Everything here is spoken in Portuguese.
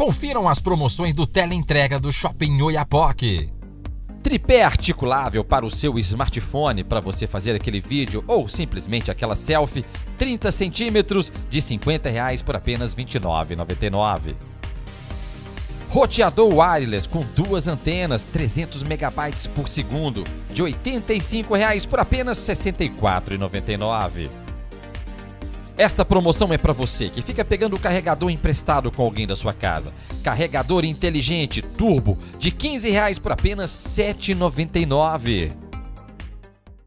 Confiram as promoções do teleentrega do Shopping Oiapoque. Tripé articulável para o seu smartphone para você fazer aquele vídeo ou simplesmente aquela selfie, 30 centímetros de 50 reais por apenas R$ 29,99. Roteador wireless com duas antenas, 300 megabytes por segundo, de 85 reais por apenas R$ 64,99. Esta promoção é para você que fica pegando o carregador emprestado com alguém da sua casa. Carregador inteligente turbo de 15 reais por apenas R$ 7,99.